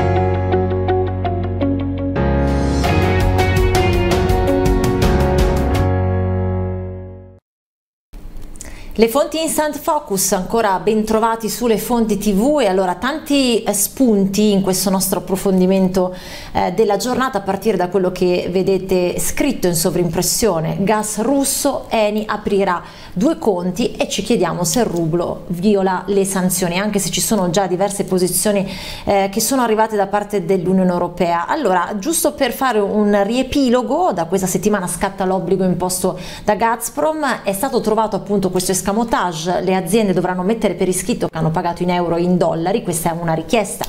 Thank you. Le fonti Instant Focus ancora ben trovati sulle fonti tv e allora tanti eh, spunti in questo nostro approfondimento eh, della giornata a partire da quello che vedete scritto in sovrimpressione. Gas russo, Eni aprirà due conti e ci chiediamo se il rublo viola le sanzioni anche se ci sono già diverse posizioni eh, che sono arrivate da parte dell'Unione Europea. Allora giusto per fare un riepilogo da questa settimana scatta l'obbligo imposto da Gazprom è stato trovato appunto questo escamotage, le aziende dovranno mettere per iscritto che hanno pagato in euro e in dollari, questa è una richiesta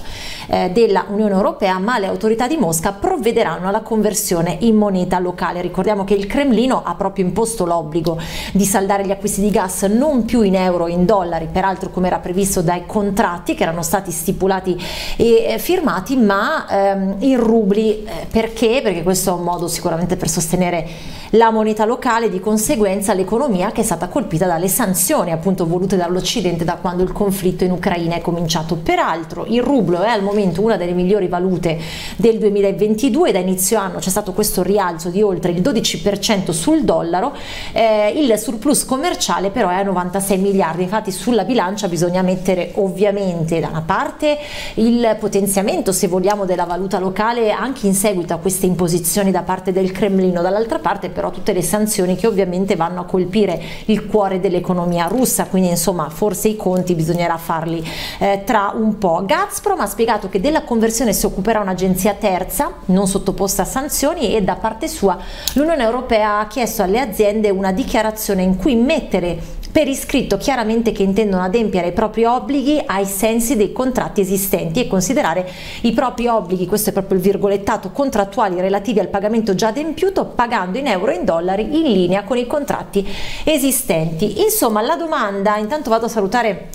eh, della Unione Europea, ma le autorità di Mosca provvederanno alla conversione in moneta locale. Ricordiamo che il Cremlino ha proprio imposto l'obbligo di saldare gli acquisti di gas non più in euro e in dollari, peraltro come era previsto dai contratti che erano stati stipulati e eh, firmati, ma ehm, in rubli. Eh, perché? Perché questo è un modo sicuramente per sostenere la moneta locale, di conseguenza l'economia che è stata colpita dalle sanzioni appunto volute dall'Occidente da quando il conflitto in Ucraina è cominciato. Peraltro il rublo è al momento una delle migliori valute del 2022, da inizio anno c'è stato questo rialzo di oltre il 12% sul dollaro, eh, il surplus commerciale però è a 96 miliardi, infatti sulla bilancia bisogna mettere ovviamente da una parte il potenziamento se vogliamo della valuta locale anche in seguito a queste imposizioni da parte del Cremlino, dall'altra parte però tutte le sanzioni che ovviamente vanno a colpire il cuore dell'economia russa, quindi insomma forse i conti bisognerà farli eh, tra un po'. Gazprom ha spiegato che della conversione si occuperà un'agenzia terza, non sottoposta a sanzioni e da parte sua l'Unione Europea ha chiesto alle aziende una dichiarazione in cui mettere per iscritto chiaramente che intendono adempiere ai propri obblighi ai sensi dei contratti esistenti e considerare i propri obblighi, questo è proprio il virgolettato, contrattuali relativi al pagamento già adempiuto pagando in euro e in dollari in linea con i contratti esistenti. Insomma la domanda, intanto vado a salutare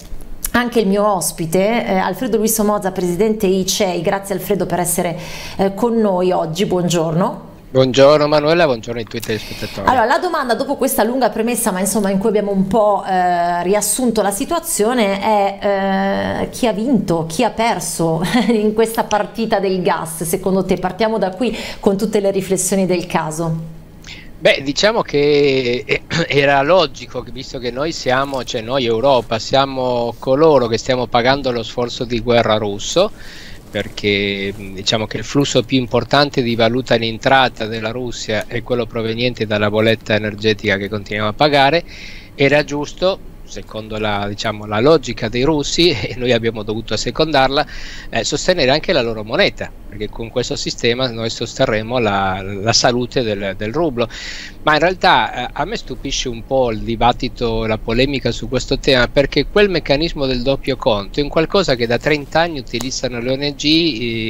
anche il mio ospite, eh, Alfredo Luis Somoza, presidente ICEI, grazie Alfredo per essere eh, con noi oggi, buongiorno. Buongiorno Manuela, buongiorno a tutti i telespettatori. Allora, la domanda dopo questa lunga premessa, ma insomma in cui abbiamo un po' eh, riassunto la situazione, è eh, chi ha vinto, chi ha perso in questa partita del gas, secondo te? Partiamo da qui con tutte le riflessioni del caso. Beh, diciamo che eh, era logico, visto che noi siamo, cioè noi Europa, siamo coloro che stiamo pagando lo sforzo di guerra russo, perché diciamo che il flusso più importante di valuta in entrata della Russia è quello proveniente dalla bolletta energetica che continuiamo a pagare, era giusto secondo la, diciamo, la, logica dei russi, e noi abbiamo dovuto assecondarla, eh, sostenere anche la loro moneta, perché con questo sistema noi sosterremo la, la salute del, del, rublo. Ma in realtà eh, a me stupisce un po' il dibattito, la polemica su questo tema, perché quel meccanismo del doppio conto è un qualcosa che da 30 anni utilizzano le ONG eh,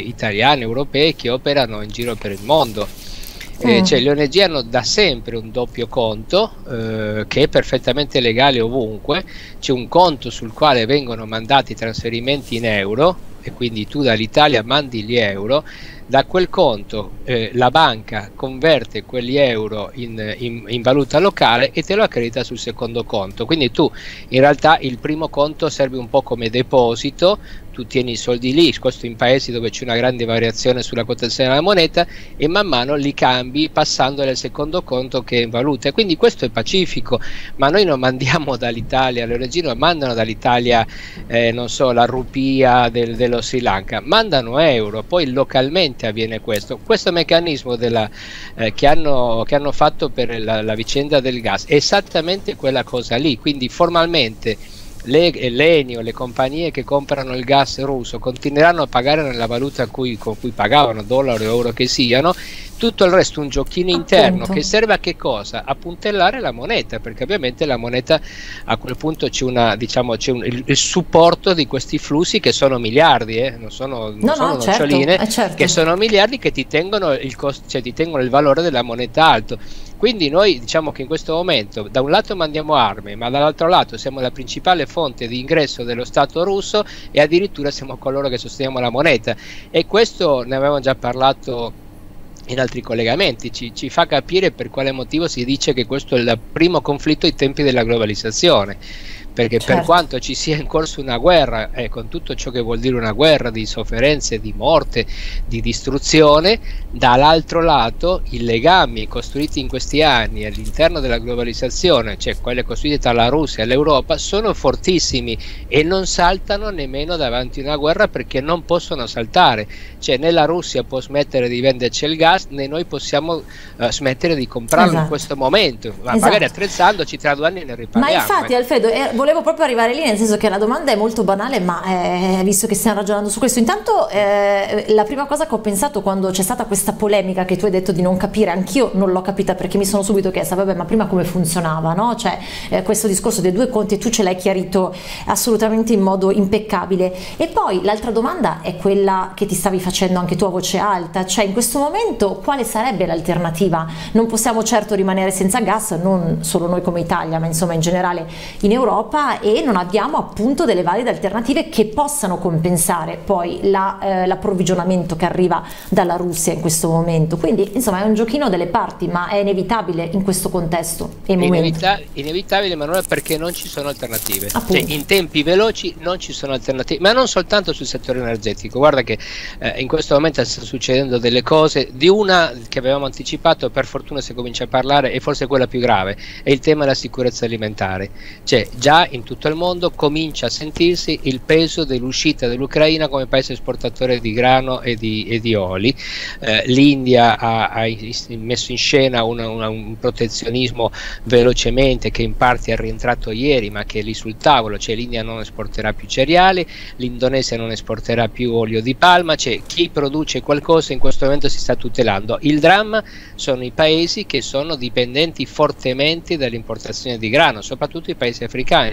italiane, europee, che operano in giro per il mondo eh, mm. cioè, le ONG hanno da sempre un doppio conto eh, che è perfettamente legale ovunque, c'è un conto sul quale vengono mandati trasferimenti in euro e quindi tu dall'Italia mandi gli euro, da quel conto eh, la banca converte quegli euro in, in, in, valuta locale e te lo accredita sul secondo conto. Quindi tu in realtà il primo conto serve un po' come deposito tu tieni i soldi lì, questo in paesi dove c'è una grande variazione sulla quotazione della moneta e man mano li cambi passando nel secondo conto che è in valuta. Quindi questo è pacifico, ma noi non mandiamo dall'Italia, le ONG non mandano dall'Italia, eh, non so, la rupia del, dello Sri Lanka, mandano euro, poi localmente avviene questo. Questo meccanismo della, eh, che, hanno, che, hanno, fatto per la, la vicenda del gas è esattamente quella cosa lì, quindi formalmente le, l'Eni o le compagnie che comprano il gas russo continueranno a pagare nella valuta cui, con cui pagavano, dollaro o euro che siano, tutto il resto un giochino interno Appunto. che serve a che cosa? A puntellare la moneta, perché ovviamente la moneta a quel punto c'è, una, diciamo, c'è un, il, il, supporto di questi flussi che sono miliardi, eh? non sono, non no, sono no, noccioline, certo, certo. che sono miliardi che ti tengono, il cost, cioè, ti tengono il valore della moneta alto. Quindi noi diciamo che in questo momento da un lato mandiamo armi, ma dall'altro lato siamo la principale fonte di ingresso dello Stato russo e addirittura siamo coloro che sosteniamo la moneta. E questo ne avevamo già parlato in altri collegamenti, ci, ci, fa capire per quale motivo si dice che questo è il primo conflitto ai tempi della globalizzazione perché certo. per quanto ci sia in corso una guerra, e eh, con tutto ciò che vuol dire una guerra di sofferenze, di morte, di distruzione, dall'altro lato i legami costruiti in questi anni all'interno della globalizzazione, cioè quelle costruite tra la Russia e l'Europa, sono fortissimi e non saltano nemmeno davanti a una guerra perché non possono saltare, cioè né la Russia può smettere di venderci il gas né noi possiamo uh, smettere di comprarlo esatto. in questo momento, ma esatto. magari attrezzandoci tra due anni ne riparliamo. Ma infatti eh. Alfredo, eh, volevo proprio arrivare lì nel senso che la domanda è molto banale, ma eh, visto che stiamo ragionando su questo, intanto eh, la prima cosa che ho pensato quando c'è stata questa polemica che tu hai detto di non capire, anch'io non l'ho capita perché mi sono subito chiesta, vabbè ma prima come funzionava, no? Cioè eh, questo discorso dei due conti tu ce l'hai chiarito assolutamente in modo impeccabile. E poi l'altra domanda è quella che ti stavi facendo anche tu a voce alta, cioè in questo momento quale sarebbe l'alternativa? Non possiamo certo rimanere senza gas, non solo noi come Italia, ma insomma in generale in Europa e non abbiamo appunto delle valide alternative che possano compensare poi l'approvvigionamento la, eh, che arriva dalla Russia in questo momento. Quindi insomma è un giochino delle parti, ma è inevitabile in questo contesto e Inevita- inevitabile, ma non è perché non ci sono alternative. Cioè, in tempi veloci non ci sono alternative, ma non soltanto sul settore energetico. Guarda che eh, in questo momento sta succedendo delle cose, di una che avevamo anticipato, per fortuna si comincia a parlare, e forse quella più grave, è il tema della sicurezza alimentare. Cioè già in tutto il mondo comincia a sentirsi il peso dell'uscita dell'Ucraina come paese esportatore di grano e di, e di oli. Eh, L'India ha, ha, messo in scena una, una, un protezionismo velocemente che in parte è rientrato ieri ma che è lì sul tavolo, cioè l'India non esporterà più cereali, l'Indonesia non esporterà più olio di palma, cioè chi produce qualcosa in questo momento si sta tutelando. Il dramma sono i paesi che sono dipendenti fortemente dall'importazione di grano, soprattutto i paesi africani.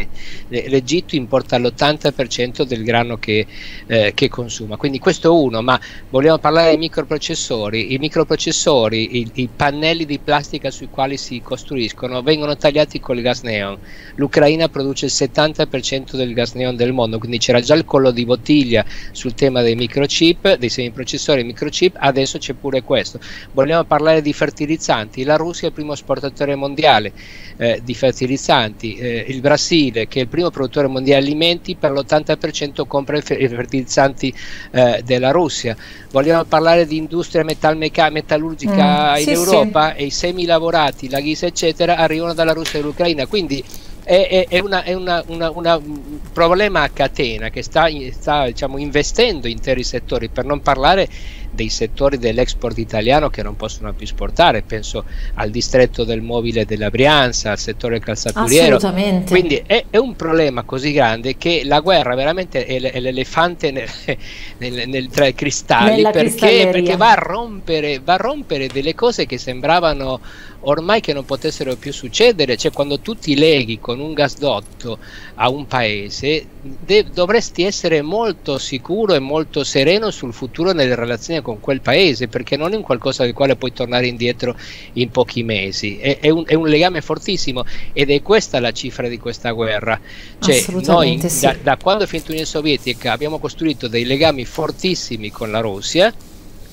L'Egitto importa l'80% del grano che, eh, che consuma, quindi questo è uno, ma vogliamo parlare dei microprocessori. I microprocessori, i, i pannelli di plastica sui quali si costruiscono vengono tagliati con il gas neon. L'Ucraina produce il 70% del gas neon del mondo, quindi c'era già il collo di bottiglia sul tema dei microchip, dei semiprocessori microchip, adesso c'è pure questo. Vogliamo parlare di fertilizzanti. La Russia è il primo esportatore mondiale eh, di fertilizzanti, eh, il Brasile che è il primo produttore mondiale di alimenti per l'80% compra i fertilizzanti eh, della Russia. Vogliamo parlare di industria metalmeca- metallurgica mm, in sì, Europa sì. e i semi lavorati, la ghisa eccetera arrivano dalla Russia e dall'Ucraina, quindi è, è, una, è una, una, un problema a catena che sta, sta diciamo, investendo interi settori, per non parlare dei settori dell'export italiano che non possono più esportare, penso al distretto del mobile della Brianza, al settore calzaturiero. Assolutamente. Quindi è, è, un problema così grande che la guerra veramente è, è l'elefante nel, nel, nel, tra i cristalli. Perché, perché va, a rompere, va a rompere delle cose che sembravano ormai che non potessero più succedere, cioè quando tu ti leghi con un gasdotto a un paese de- dovresti essere molto sicuro e molto sereno sul futuro nelle relazioni con quel paese, perché non è un qualcosa del quale puoi tornare indietro in pochi mesi, è, è, un, è un, legame fortissimo ed è questa la cifra di questa guerra. Cioè, noi sì. da, da quando è finita l'Unione Sovietica abbiamo costruito dei legami fortissimi con la Russia,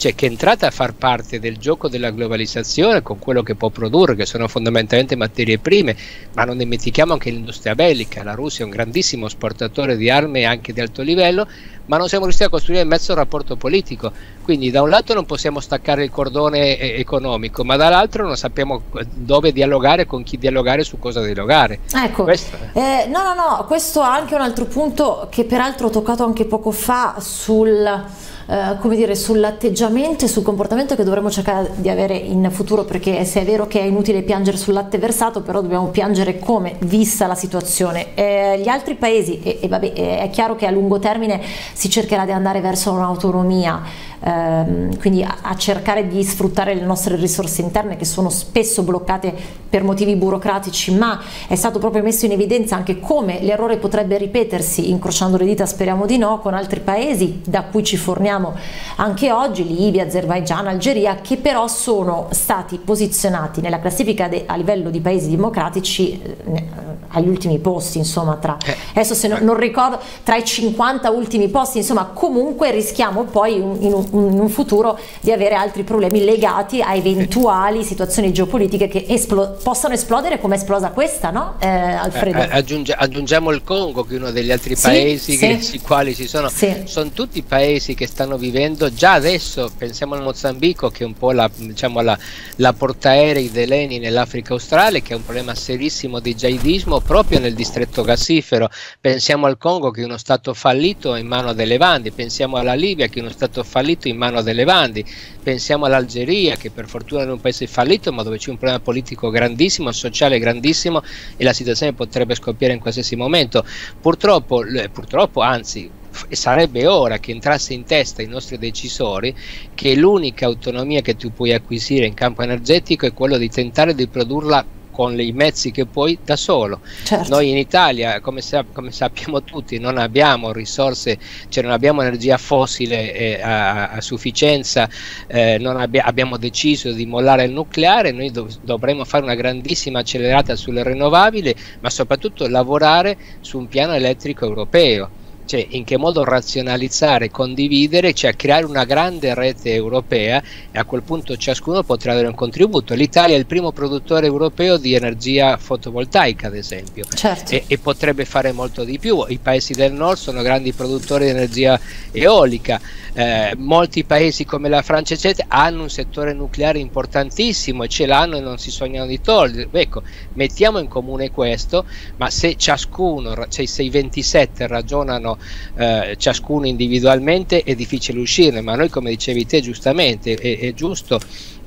cioè che è entrata a far parte del gioco della globalizzazione con quello che può produrre, che sono fondamentalmente materie prime, ma non dimentichiamo anche l'industria bellica, la Russia è un grandissimo esportatore di armi anche di alto livello, ma non siamo riusciti a costruire in mezzo un rapporto politico, quindi da un lato non possiamo staccare il cordone eh, economico, ma dall'altro non sappiamo dove dialogare, con chi dialogare, su cosa dialogare. Ecco, eh, no, no, no, questo è anche un altro punto che peraltro ho toccato anche poco fa sul eh, come dire, sull'atteggiamento e sul comportamento che dovremmo cercare di avere in futuro, perché se è vero che è inutile piangere sul latte versato, però dobbiamo piangere come, vista la situazione. Eh, gli altri paesi, e, e vabbè, è chiaro che a lungo termine si cercherà di andare verso un'autonomia, ehm, quindi a, a, cercare di sfruttare le nostre risorse interne che sono spesso bloccate per motivi burocratici, ma è stato proprio messo in evidenza anche come l'errore potrebbe ripetersi, incrociando le dita speriamo di no, con altri paesi da cui ci forniamo anche oggi Libia, Azerbaigian, Algeria che però sono stati posizionati nella classifica a livello di paesi democratici eh, agli ultimi posti insomma tra, eh. adesso se no, non ricordo tra i 50 ultimi posti insomma comunque rischiamo poi in un, in un futuro di avere altri problemi legati a eventuali situazioni geopolitiche che esplo- possano esplodere come è esplosa questa, no? Eh, Alfredo? Eh, aggiunge, aggiungiamo il Congo che è uno degli altri sì, paesi sì. Che, sui quali ci sono, sì. sono tutti paesi che stanno vivendo già adesso, pensiamo al Mozambico che è un po' la, diciamo, la, la portaerei dell'ENI nell'Africa australe che è un problema serissimo di jihadismo proprio nel distretto gassifero, pensiamo al Congo che è uno stato fallito in mano delle bandi, pensiamo alla Libia che è uno stato fallito in mano delle bandi, pensiamo all'Algeria che per fortuna è un paese fallito ma dove c'è un problema politico grandissimo, sociale grandissimo e la situazione potrebbe scoppiare in qualsiasi momento. Purtroppo, purtroppo anzi sarebbe ora che entrasse in testa ai nostri decisori che l'unica autonomia che tu puoi acquisire in campo energetico è quello di tentare di produrla con i mezzi che puoi da solo. Certo. Noi in Italia, come, sa- come, sappiamo tutti, non abbiamo risorse, cioè non abbiamo energia fossile eh, a-, a, sufficienza, eh, abbi- abbiamo deciso di mollare il nucleare, noi dov- dovremmo fare una grandissima accelerata sulle rinnovabili, ma soprattutto lavorare su un piano elettrico europeo cioè in che modo razionalizzare, condividere, cioè creare una grande rete europea e a quel punto ciascuno potrà dare un contributo. L'Italia è il primo produttore europeo di energia fotovoltaica, ad esempio, certo. e, e, potrebbe fare molto di più. I paesi del nord sono grandi produttori di energia eolica, eh, molti paesi come la Francia eccetera, hanno un settore nucleare importantissimo e ce l'hanno e non si sognano di togliere. Ecco, mettiamo in comune questo, ma se ciascuno, cioè se i 27 ragionano eh, ciascuno individualmente è difficile uscirne, ma noi come dicevi te giustamente è, è giusto.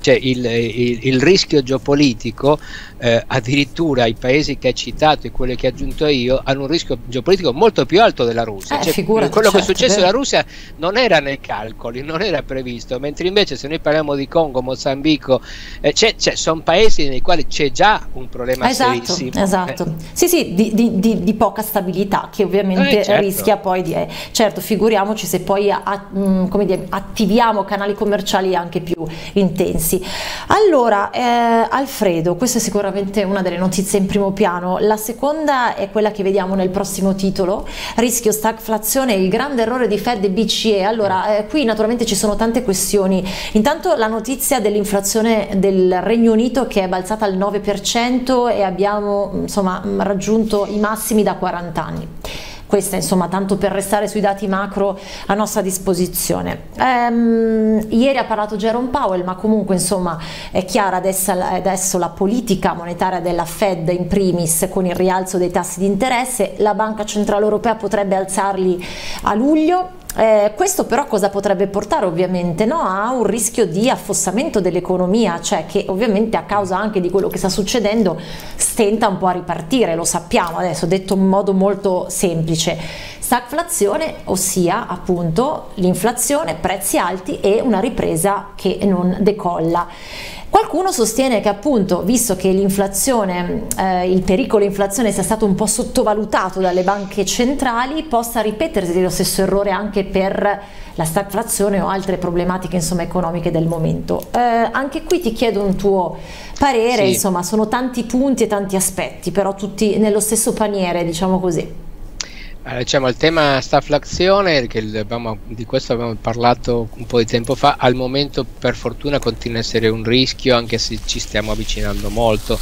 Cioè il, il, il, rischio geopolitico, eh, addirittura i paesi che hai citato e quelli che ho aggiunto io, hanno un rischio geopolitico molto più alto della Russia. Eh, cioè, quello certo, che è certo, successo alla Russia non era nei calcoli, non era previsto, mentre invece se noi parliamo di Congo, Mozambico, eh, sono paesi nei quali c'è già un problema esatto, serissimo. Esatto, eh. sì sì, di, di, di, di, poca stabilità che ovviamente eh, certo. rischia poi di... Eh, certo, figuriamoci se poi a, mh, mm, dire, attiviamo canali commerciali anche più intensi. Allora, Alfredo, questa è sicuramente una delle notizie in primo piano. La seconda è quella che vediamo nel prossimo titolo, rischio stagflazione, il grande errore di Fed e BCE. Allora, eh, qui naturalmente ci sono tante questioni. Intanto la notizia dell'inflazione del Regno Unito che è balzata al 9% e abbiamo insomma raggiunto i massimi da 40 anni. Questa insomma tanto per restare sui dati macro a nostra disposizione. Ehm, ieri ha parlato Jerome Powell ma comunque insomma è chiara adesso, adesso la politica monetaria della Fed in primis con il rialzo dei tassi di interesse, la Banca Centrale Europea potrebbe alzarli a luglio eh, questo però cosa potrebbe portare ovviamente no? a un rischio di affossamento dell'economia, cioè che ovviamente a causa anche di quello che sta succedendo stenta un po' a ripartire, lo sappiamo adesso, detto in modo molto semplice. Stagflazione, ossia appunto l'inflazione, prezzi alti e una ripresa che non decolla. Qualcuno sostiene che appunto, visto che l'inflazione, eh, il pericolo inflazione sia stato un po' sottovalutato dalle banche centrali, possa ripetersi lo stesso errore anche per la stagflazione o altre problematiche insomma, economiche del momento. Eh, anche qui ti chiedo un tuo parere, sì. insomma sono tanti punti e tanti aspetti, però tutti nello stesso paniere, diciamo così. Allora, diciamo, il tema staflazione, abbiamo, di questo abbiamo parlato un po' di tempo fa, al momento per fortuna continua a essere un rischio anche se ci stiamo avvicinando molto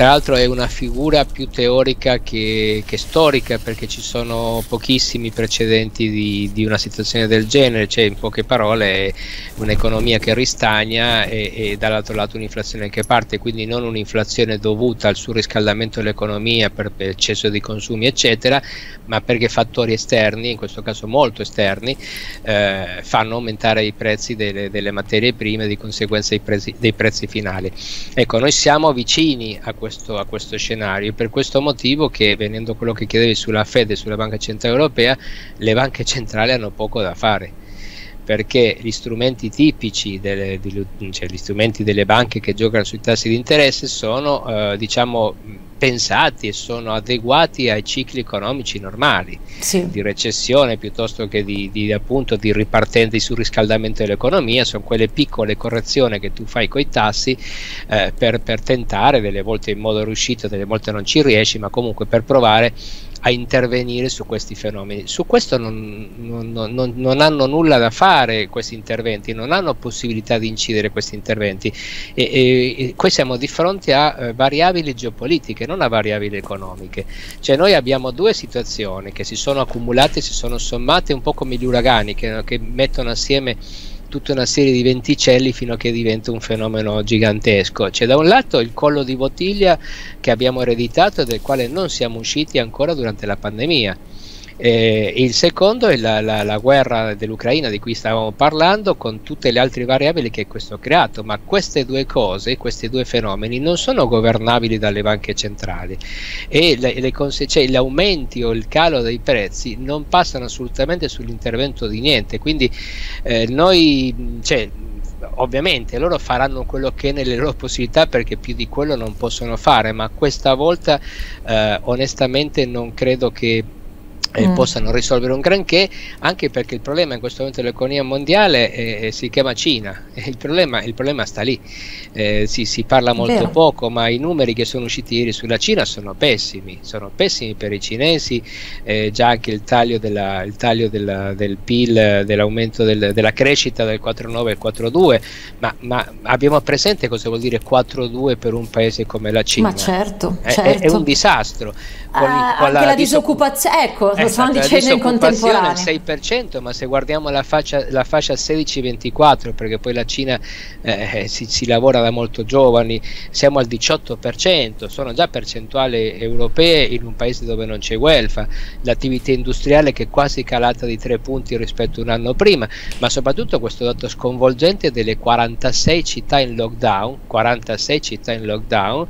tra l'altro è una figura più teorica che, che storica perché ci sono pochissimi precedenti di, di, una situazione del genere, cioè in poche parole un'economia che ristagna e, e dall'altro lato un'inflazione che parte, quindi non un'inflazione dovuta al surriscaldamento dell'economia per, per eccesso di consumi eccetera, ma perché fattori esterni, in questo caso molto esterni, eh, fanno aumentare i prezzi delle, delle materie prime e di conseguenza i prezzi, dei prezzi finali. Ecco, noi siamo vicini a questo, a questo scenario. Per questo motivo che, venendo a quello che chiedevi sulla Fed e sulla Banca Centrale Europea, le banche centrali hanno poco da fare perché gli strumenti tipici delle, cioè gli strumenti delle banche che giocano sui tassi di interesse sono eh, diciamo pensati e sono adeguati ai cicli economici normali sì. di recessione piuttosto che di, di, appunto di ripartenza di surriscaldamento dell'economia sono quelle piccole correzioni che tu fai con i tassi eh, per, per, tentare delle volte in modo riuscito delle volte non ci riesci ma comunque per provare a intervenire su questi fenomeni. Su questo non, non, non, non, hanno nulla da fare questi interventi, non hanno possibilità di incidere questi interventi e, e, e qui siamo di fronte a eh, variabili geopolitiche, non a variabili economiche. Cioè noi abbiamo due situazioni che si sono accumulate, si sono sommate un po' come gli uragani che, che mettono assieme tutta una serie di venticelli fino a che diventa un fenomeno gigantesco. C'è da un lato il collo di bottiglia che abbiamo ereditato e del quale non siamo usciti ancora durante la pandemia eh, il secondo è la, la, la, guerra dell'Ucraina di cui stavamo parlando con tutte le altre variabili che questo ha creato, ma queste due cose, questi due fenomeni non sono governabili dalle banche centrali. E le, le cioè, gli aumenti o il calo dei prezzi non passano assolutamente sull'intervento di niente, quindi eh, noi... Cioè, ovviamente loro faranno quello che è nelle loro possibilità perché più di quello non possono fare, ma questa volta eh, onestamente non credo che eh, mm. possano risolvere un granché, anche perché il problema in questo momento dell'economia mondiale eh, si chiama Cina, il problema, il problema sta lì, eh, si, si, parla molto Vero. poco, ma i numeri che sono usciti ieri sulla Cina sono pessimi, sono pessimi per i cinesi, eh, già anche il taglio, della, il taglio della, del PIL, dell'aumento del, della crescita del 4,9 al 4,2, ma, ma, abbiamo presente cosa vuol dire 4,2 per un paese come la Cina? Ma certo, è, certo. È, è un disastro. Con, uh, con anche la, la disoccupazione, ecco, lo stanno dicendo in contemporanea. il 6%, ma se guardiamo la, fascia, la fascia 16-24, perché poi la Cina eh, si, si, lavora da molto giovani, siamo al 18%, sono già percentuali europee in un paese dove non c'è welfare, l'attività industriale che è quasi calata di 3 punti rispetto a un anno prima, ma soprattutto questo dato sconvolgente delle 46 città in lockdown, 46 città in lockdown,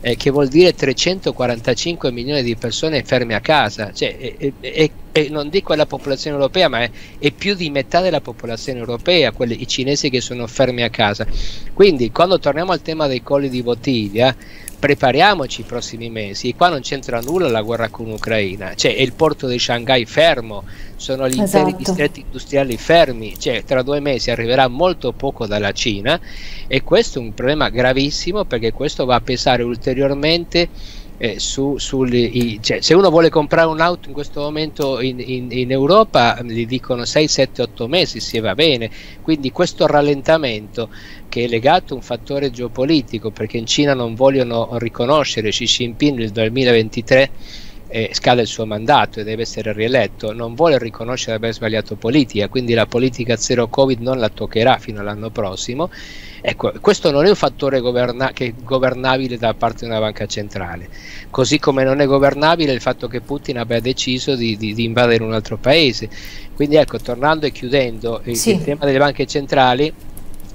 eh, che vuol dire 345 milioni di persone ferme a casa, cioè, e, e, e non dico la popolazione europea, ma è, è, più di metà della popolazione europea, quelli, i cinesi che sono fermi a casa. Quindi quando torniamo al tema dei colli di bottiglia, prepariamoci i prossimi mesi. E qua non c'entra nulla la guerra con l'Ucraina, cioè è il porto di Shanghai fermo, sono gli esatto. interi distretti industriali fermi, cioè tra due mesi arriverà molto poco dalla Cina e questo è un problema gravissimo perché questo va a pesare ulteriormente eh, su, sul, cioè, se uno vuole comprare un'auto in questo momento in, in, in Europa gli dicono 6, 7, 8 mesi, si va bene, quindi questo rallentamento che è legato a un fattore geopolitico perché in Cina non vogliono riconoscere Xi Jinping nel 2023 eh, scade il suo mandato e deve essere rieletto, non vuole riconoscere di aver sbagliato politica, quindi la politica zero Covid non la toccherà fino all'anno prossimo. Ecco, questo non è un fattore governa- che è governabile da parte di una banca centrale, così come non è governabile il fatto che Putin abbia deciso di, di, di invadere un altro paese. Quindi ecco, tornando e chiudendo sì. il tema delle banche centrali,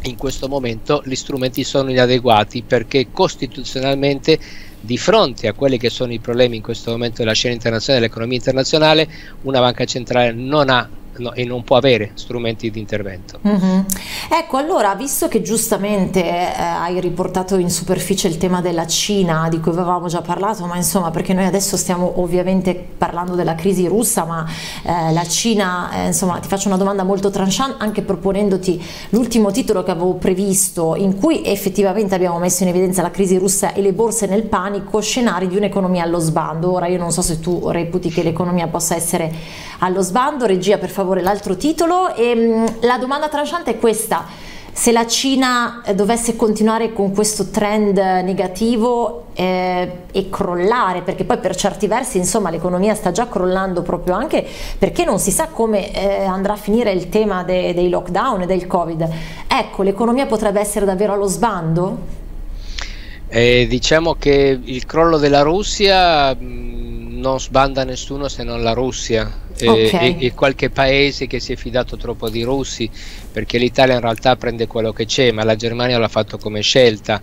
in questo momento gli strumenti sono inadeguati perché costituzionalmente di fronte a quelli che sono i problemi in questo momento della scena internazionale, dell'economia internazionale, una banca centrale non ha no, e non può avere strumenti di intervento. Mm-hmm. Ecco, allora, visto che giustamente eh, hai riportato in superficie il tema della Cina, di cui avevamo già parlato, ma insomma, perché noi adesso stiamo ovviamente parlando della crisi russa, ma eh, la Cina, eh, insomma, ti faccio una domanda molto tranchant, anche proponendoti l'ultimo titolo che avevo previsto, in cui effettivamente abbiamo messo in evidenza la crisi russa e le borse nel panico, scenari di un'economia allo sbando. Ora io non so se tu reputi che l'economia possa essere allo sbando, regia per favore l'altro titolo. E mm, la domanda tranciante è questa. Se la Cina eh, dovesse continuare con questo trend negativo eh, e crollare, perché poi per certi versi insomma l'economia sta già crollando proprio anche perché non si sa come eh, andrà a finire il tema de dei lockdown e del covid, ecco l'economia potrebbe essere davvero allo sbando? Eh, diciamo che il crollo della Russia mh, mm, non sbanda nessuno se non la Russia okay. e, e, qualche paese che si è fidato troppo di russi perché l'Italia in realtà prende quello che c'è ma la Germania l'ha fatto come scelta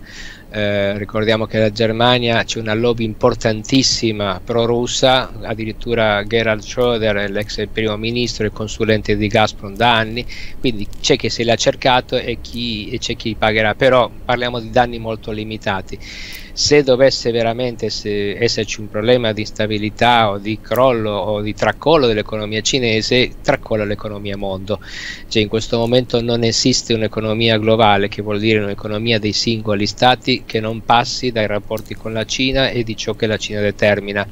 eh, ricordiamo che la Germania c'è una lobby importantissima pro-russa, addirittura Gerhard Schröder, l'ex primo ministro e consulente di Gazprom da anni, quindi c'è chi se l'ha cercato e, chi, e c'è chi pagherà, però parliamo di danni molto limitati. Se dovesse veramente se esserci un problema di stabilità o di crollo o di tracollo dell'economia cinese, tracolla l'economia mondo. Cioè in questo momento non esiste un'economia globale, che vuol dire un'economia dei singoli stati che non passi dai rapporti con la Cina e di ciò che la Cina determina.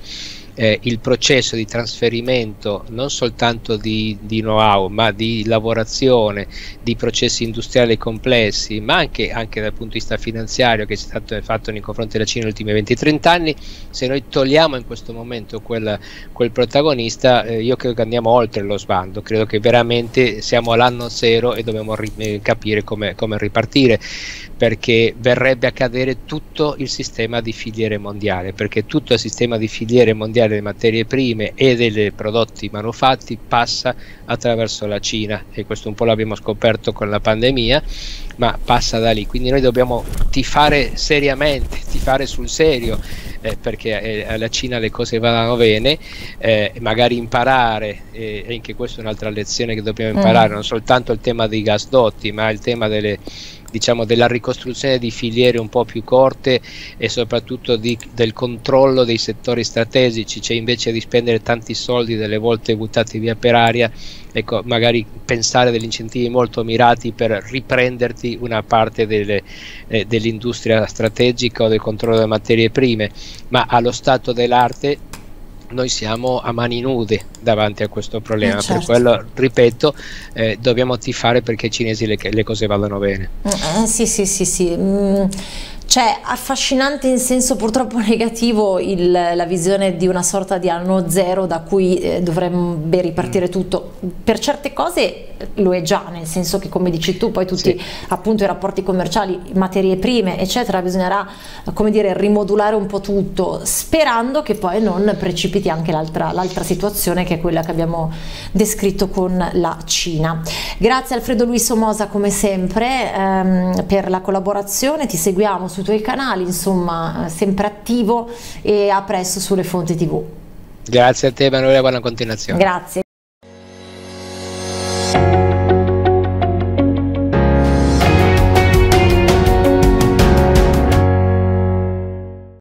Eh, il processo di trasferimento non soltanto di, di know-how ma di lavorazione, di processi industriali complessi, ma anche, anche, dal punto di vista finanziario che è stato fatto nei confronti della Cina negli ultimi 20-30 anni, se noi togliamo in questo momento quel, quel protagonista, eh, io credo che andiamo oltre lo sbando, credo che veramente siamo all'anno zero e dobbiamo ri- capire come, come ripartire perché verrebbe a cadere tutto il sistema di filiere mondiale, perché tutto il sistema di filiere mondiale delle materie prime e dei prodotti manufatti passa attraverso la Cina e questo un po' l'abbiamo scoperto con la pandemia, ma passa da lì, quindi noi dobbiamo tifare seriamente, tifare sul serio eh, perché eh, alla Cina le cose vadano bene, eh, magari imparare, e anche questa è un'altra lezione che dobbiamo imparare, mm. non soltanto il tema dei gasdotti, ma il tema delle diciamo, della ricostruzione di filiere un po' più corte e soprattutto di, del controllo dei settori strategici, cioè invece di spendere tanti soldi delle volte buttati via per aria, ecco, magari pensare degli incentivi molto mirati per riprenderti una parte delle, eh, dell'industria strategica o del controllo delle materie prime, ma allo stato dell'arte noi siamo a mani nude davanti a questo problema, eh certo. per quello, ripeto, eh, dobbiamo tifare perché i cinesi le, le cose vadano bene. Eh, sì, sì, sì, sì. Mm cioè, affascinante in senso purtroppo negativo il, la visione di una sorta di anno zero da cui eh, dovrebbe ripartire mm. tutto. Per certe cose lo è già, nel senso che come dici tu, poi tutti sì. appunto i rapporti commerciali, materie prime, eccetera, bisognerà come dire rimodulare un po' tutto, sperando che poi non precipiti anche l'altra, l'altra situazione che è quella che abbiamo descritto con la Cina. Grazie Alfredo Luis Somosa come sempre ehm, per la collaborazione, ti seguiamo su sui tuoi canali, insomma, sempre attivo e a presto sulle fonti TV. Grazie a te Emanuele, buona continuazione. Grazie.